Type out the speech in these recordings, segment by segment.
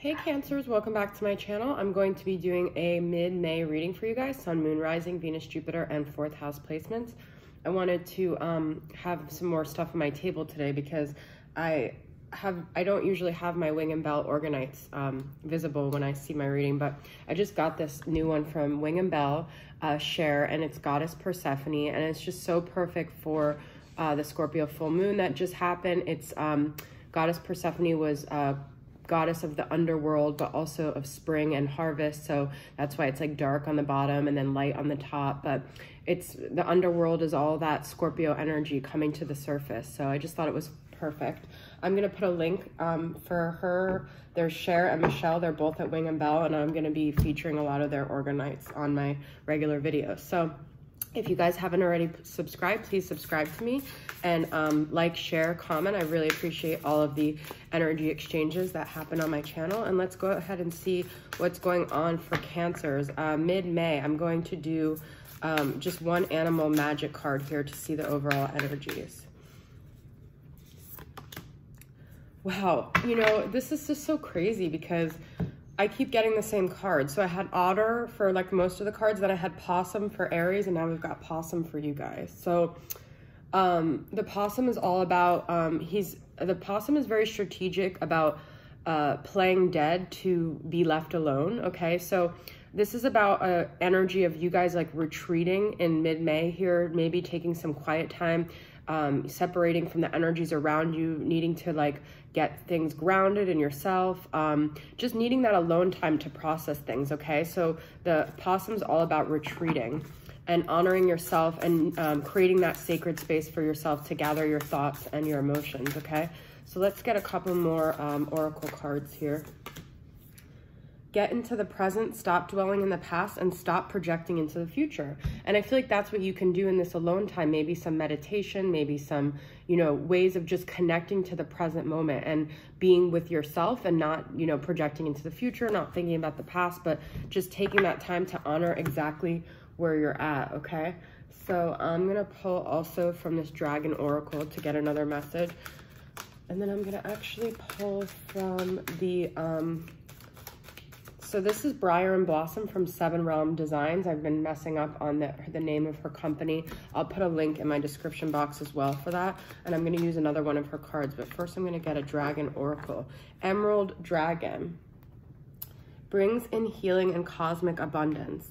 Hey Cancers, welcome back to my channel. I'm going to be doing a mid-May reading for you guys, Sun, Moon, Rising, Venus, Jupiter, and fourth house placements. I wanted to um, have some more stuff on my table today because I have I don't usually have my Wing and Bell Orgonites um, visible when I see my reading, but I just got this new one from Wing and Bell uh, Cher, and it's Goddess Persephone, and it's just so perfect for uh, the Scorpio full moon that just happened. It's um, Goddess Persephone was uh, goddess of the underworld, but also of spring and harvest. So that's why it's like dark on the bottom and then light on the top. But it's the underworld is all that Scorpio energy coming to the surface. So I just thought it was perfect. I'm going to put a link um, for her. There's Cher and Michelle. They're both at Wing and Bell, and I'm going to be featuring a lot of their orgonites on my regular videos. So if you guys haven't already subscribed, please subscribe to me and um, like, share, comment. I really appreciate all of the energy exchanges that happen on my channel. And let's go ahead and see what's going on for cancers. Uh, Mid-May, I'm going to do um, just one animal magic card here to see the overall energies. Wow, you know, this is just so crazy because I keep getting the same cards. So I had otter for like most of the cards, then I had possum for Aries, and now we've got possum for you guys. So um, the possum is all about, um, he's, the possum is very strategic about uh, playing dead to be left alone, okay? So this is about a energy of you guys like retreating in mid-May here, maybe taking some quiet time, um, separating from the energies around you, needing to like get things grounded in yourself, um, just needing that alone time to process things, okay? So the possum's all about retreating and honoring yourself and um, creating that sacred space for yourself to gather your thoughts and your emotions, okay? So let's get a couple more um, oracle cards here. Get into the present, stop dwelling in the past, and stop projecting into the future. And I feel like that's what you can do in this alone time. Maybe some meditation, maybe some, you know, ways of just connecting to the present moment and being with yourself and not, you know, projecting into the future, not thinking about the past, but just taking that time to honor exactly where you're at, okay? So I'm going to pull also from this Dragon Oracle to get another message. And then I'm going to actually pull from the... um so this is Briar and Blossom from Seven Realm Designs. I've been messing up on the, the name of her company. I'll put a link in my description box as well for that. And I'm going to use another one of her cards. But first I'm going to get a Dragon Oracle. Emerald Dragon brings in healing and cosmic abundance.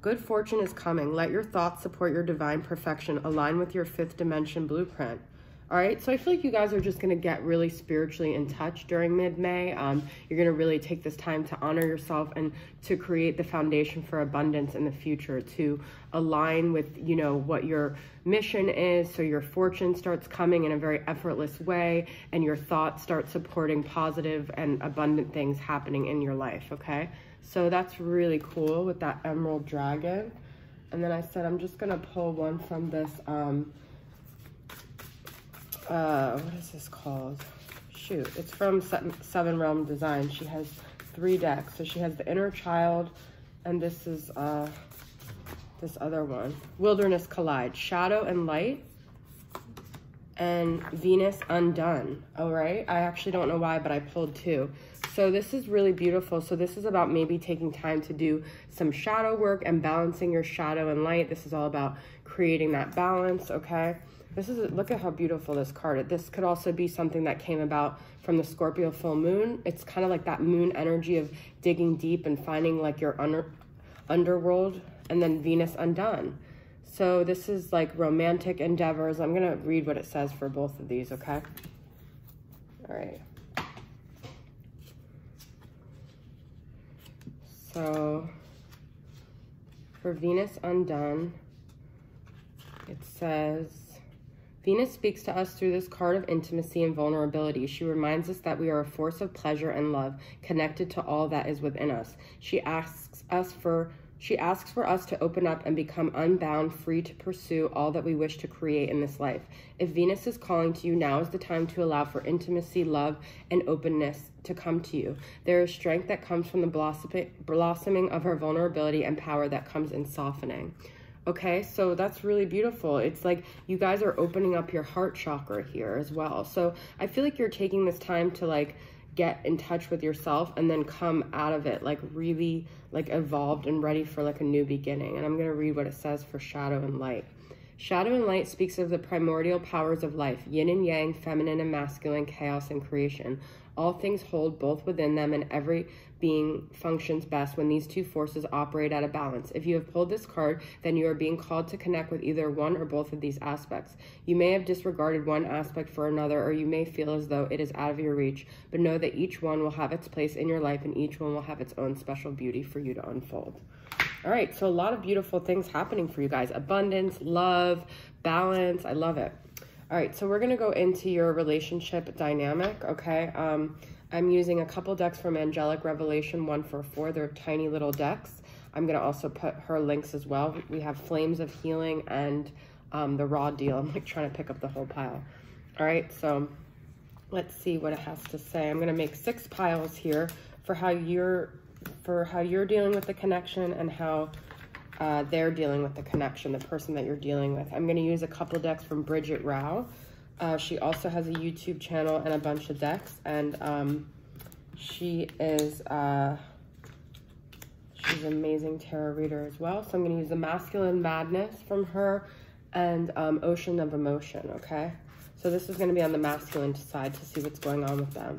Good fortune is coming. Let your thoughts support your divine perfection. Align with your fifth dimension blueprint. All right, so I feel like you guys are just gonna get really spiritually in touch during mid-May. Um, you're gonna really take this time to honor yourself and to create the foundation for abundance in the future, to align with, you know, what your mission is, so your fortune starts coming in a very effortless way and your thoughts start supporting positive and abundant things happening in your life, okay? So that's really cool with that Emerald Dragon. And then I said I'm just gonna pull one from this, um, uh, what is this called? Shoot, it's from Seven Realm Design. She has three decks. So she has the Inner Child, and this is uh, this other one. Wilderness Collide, Shadow and Light, and Venus Undone. All right, I actually don't know why, but I pulled two. So this is really beautiful. So this is about maybe taking time to do some shadow work and balancing your shadow and light. This is all about creating that balance, okay? This is, look at how beautiful this card. This could also be something that came about from the Scorpio full moon. It's kind of like that moon energy of digging deep and finding like your under, underworld and then Venus undone. So this is like romantic endeavors. I'm going to read what it says for both of these, okay? All right. So for Venus undone, it says, Venus speaks to us through this card of intimacy and vulnerability. She reminds us that we are a force of pleasure and love, connected to all that is within us. She asks us for she asks for us to open up and become unbound, free to pursue all that we wish to create in this life. If Venus is calling to you, now is the time to allow for intimacy, love, and openness to come to you. There is strength that comes from the blossoming of her vulnerability and power that comes in softening. Okay, so that's really beautiful. It's like you guys are opening up your heart chakra here as well. So I feel like you're taking this time to like get in touch with yourself and then come out of it like really like evolved and ready for like a new beginning. And I'm going to read what it says for shadow and light. Shadow and light speaks of the primordial powers of life, yin and yang, feminine and masculine, chaos and creation. All things hold both within them, and every being functions best when these two forces operate at a balance. If you have pulled this card, then you are being called to connect with either one or both of these aspects. You may have disregarded one aspect for another, or you may feel as though it is out of your reach, but know that each one will have its place in your life, and each one will have its own special beauty for you to unfold. All right, so a lot of beautiful things happening for you guys abundance, love, balance. I love it. All right, so we're going to go into your relationship dynamic, okay? Um, I'm using a couple decks from Angelic Revelation 144. They're tiny little decks. I'm going to also put her links as well. We have Flames of Healing and um, the Raw Deal. I'm like trying to pick up the whole pile. All right, so let's see what it has to say. I'm going to make six piles here for how you're for how you're dealing with the connection and how uh, they're dealing with the connection, the person that you're dealing with. I'm going to use a couple decks from Bridget Rao. Uh, she also has a YouTube channel and a bunch of decks, and um, she is uh, she's an amazing tarot reader as well. So I'm going to use the Masculine Madness from her and um, Ocean of Emotion, okay? So this is going to be on the masculine side to see what's going on with them.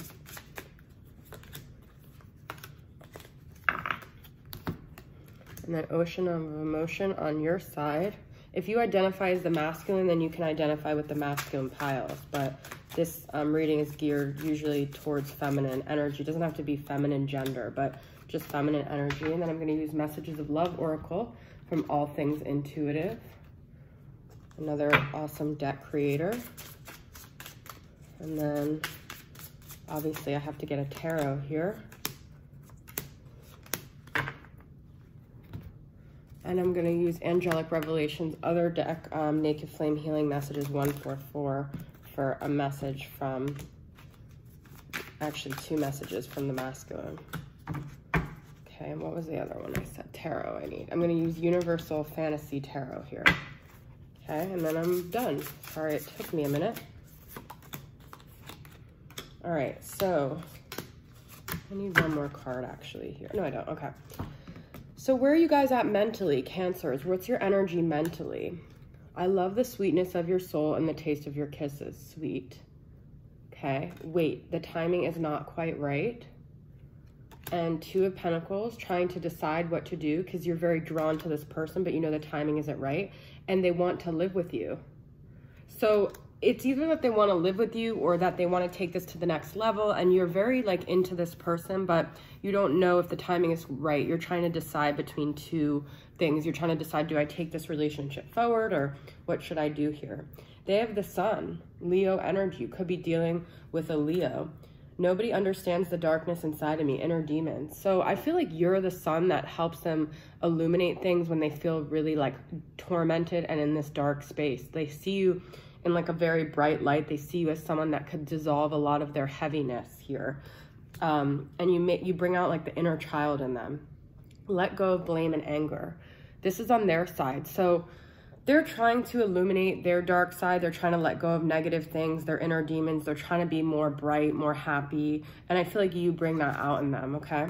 And then ocean of emotion on your side. If you identify as the masculine, then you can identify with the masculine piles, but this um, reading is geared usually towards feminine energy. It doesn't have to be feminine gender, but just feminine energy. And then I'm going to use Messages of Love Oracle from All Things Intuitive. Another awesome deck creator. And then obviously I have to get a tarot here. And I'm going to use Angelic Revelations other deck, um, Naked Flame Healing Messages 144 for a message from, actually two messages from the masculine. Okay, and what was the other one I said? Tarot I need. I'm going to use Universal Fantasy Tarot here. Okay, and then I'm done. Sorry it took me a minute. All right, so I need one more card actually here. No, I don't. Okay. So where are you guys at mentally, Cancers? What's your energy mentally? I love the sweetness of your soul and the taste of your kisses. Sweet. Okay. Wait, the timing is not quite right. And Two of Pentacles, trying to decide what to do because you're very drawn to this person, but you know the timing isn't right. And they want to live with you. So it's either that they want to live with you or that they want to take this to the next level and you're very like into this person but you don't know if the timing is right. You're trying to decide between two things. You're trying to decide do i take this relationship forward or what should i do here? They have the sun leo energy could be dealing with a leo. Nobody understands the darkness inside of me inner demons. So i feel like you're the sun that helps them illuminate things when they feel really like tormented and in this dark space. They see you in like a very bright light. They see you as someone that could dissolve a lot of their heaviness here. Um, and you, may, you bring out like the inner child in them. Let go of blame and anger. This is on their side. So they're trying to illuminate their dark side. They're trying to let go of negative things, their inner demons. They're trying to be more bright, more happy. And I feel like you bring that out in them, okay?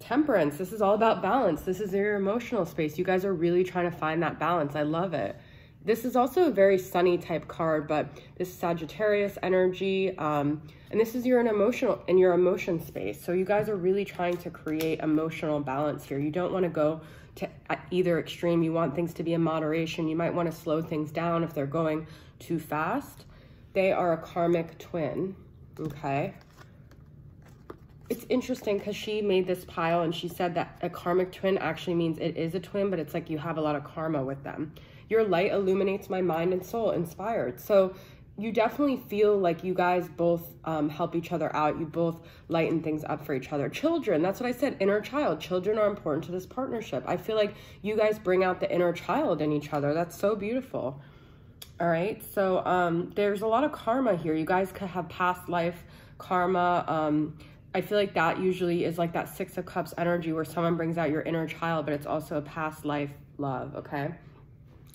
Temperance. This is all about balance. This is your emotional space. You guys are really trying to find that balance. I love it. This is also a very sunny type card, but this Sagittarius energy, um, and this is your an emotional in your emotion space. So you guys are really trying to create emotional balance here. You don't want to go to either extreme. You want things to be in moderation. You might want to slow things down if they're going too fast. They are a karmic twin, okay? It's interesting because she made this pile and she said that a karmic twin actually means it is a twin, but it's like you have a lot of karma with them. Your light illuminates my mind and soul, inspired. So you definitely feel like you guys both um, help each other out. You both lighten things up for each other. Children, that's what I said, inner child. Children are important to this partnership. I feel like you guys bring out the inner child in each other. That's so beautiful. All right, so um, there's a lot of karma here. You guys could have past life karma. Um, I feel like that usually is like that Six of Cups energy where someone brings out your inner child, but it's also a past life love, okay?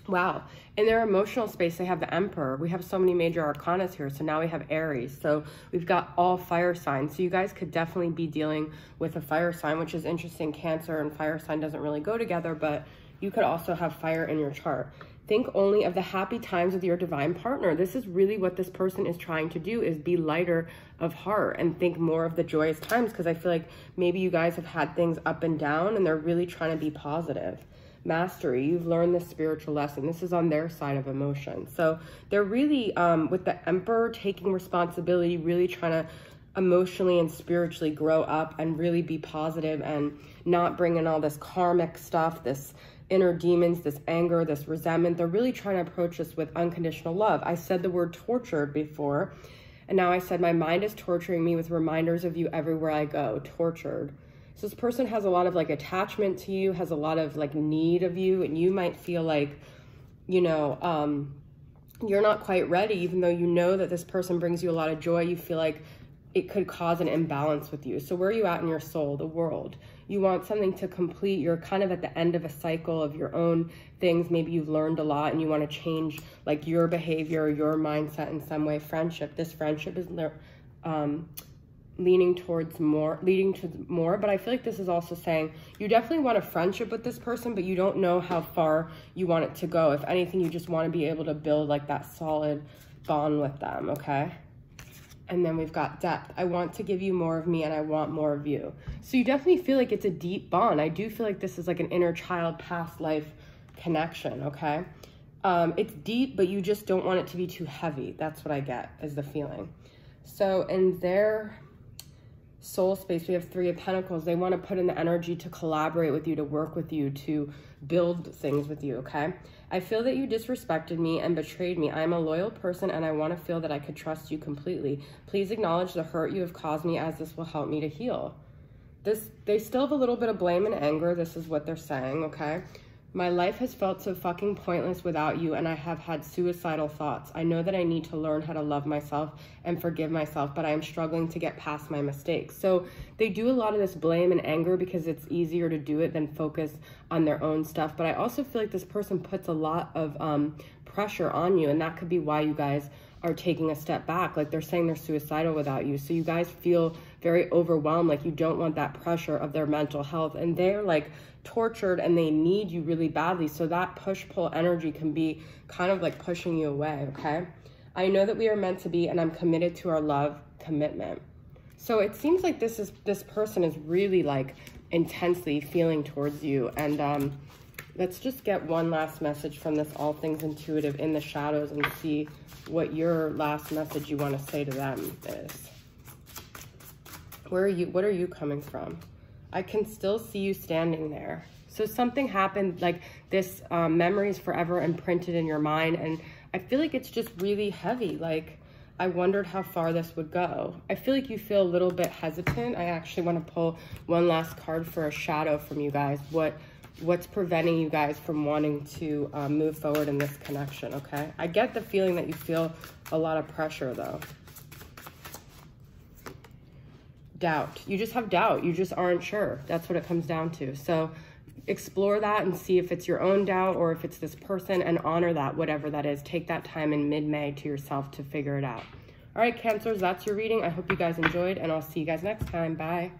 Wow. In their emotional space, they have the Emperor. We have so many major arcanas here. So now we have Aries. So we've got all fire signs. So you guys could definitely be dealing with a fire sign, which is interesting. Cancer and fire sign doesn't really go together, but you could also have fire in your chart. Think only of the happy times with your divine partner. This is really what this person is trying to do is be lighter of heart and think more of the joyous times because I feel like maybe you guys have had things up and down and they're really trying to be positive mastery. You've learned this spiritual lesson. This is on their side of emotion. So they're really, um, with the emperor taking responsibility, really trying to emotionally and spiritually grow up and really be positive and not bring in all this karmic stuff, this inner demons, this anger, this resentment. They're really trying to approach this with unconditional love. I said the word tortured before, and now I said my mind is torturing me with reminders of you everywhere I go. Tortured. So this person has a lot of like attachment to you, has a lot of like need of you, and you might feel like, you know, um, you're not quite ready, even though you know that this person brings you a lot of joy. You feel like it could cause an imbalance with you. So where are you at in your soul, the world? You want something to complete. You're kind of at the end of a cycle of your own things. Maybe you've learned a lot and you want to change like your behavior, your mindset in some way. Friendship. This friendship is um, leaning towards more, leading to more. But I feel like this is also saying you definitely want a friendship with this person, but you don't know how far you want it to go. If anything, you just want to be able to build like that solid bond with them, okay? And then we've got depth. I want to give you more of me and I want more of you. So you definitely feel like it's a deep bond. I do feel like this is like an inner child past life connection, okay? Um, it's deep, but you just don't want it to be too heavy. That's what I get is the feeling. So in their soul space, we have three of pentacles. They want to put in the energy to collaborate with you, to work with you, to build things with you, okay? I feel that you disrespected me and betrayed me. I am a loyal person and I want to feel that I could trust you completely. Please acknowledge the hurt you have caused me as this will help me to heal. This, they still have a little bit of blame and anger. This is what they're saying, okay? My life has felt so fucking pointless without you, and I have had suicidal thoughts. I know that I need to learn how to love myself and forgive myself, but I am struggling to get past my mistakes. So they do a lot of this blame and anger because it's easier to do it than focus on their own stuff. But I also feel like this person puts a lot of um, pressure on you, and that could be why you guys are taking a step back. Like they're saying they're suicidal without you. So you guys feel very overwhelmed, like you don't want that pressure of their mental health. And they're like tortured and they need you really badly. So that push pull energy can be kind of like pushing you away, okay? I know that we are meant to be and I'm committed to our love commitment. So it seems like this is this person is really like intensely feeling towards you and um let's just get one last message from this all things intuitive in the shadows and see what your last message you want to say to them is. Where are you, what are you coming from? I can still see you standing there. So something happened, like this um, memory is forever imprinted in your mind. And I feel like it's just really heavy. Like I wondered how far this would go. I feel like you feel a little bit hesitant. I actually want to pull one last card for a shadow from you guys. What What's preventing you guys from wanting to um, move forward in this connection, okay? I get the feeling that you feel a lot of pressure though doubt. You just have doubt. You just aren't sure. That's what it comes down to. So explore that and see if it's your own doubt or if it's this person and honor that, whatever that is. Take that time in mid-May to yourself to figure it out. All right, Cancers, that's your reading. I hope you guys enjoyed, and I'll see you guys next time. Bye.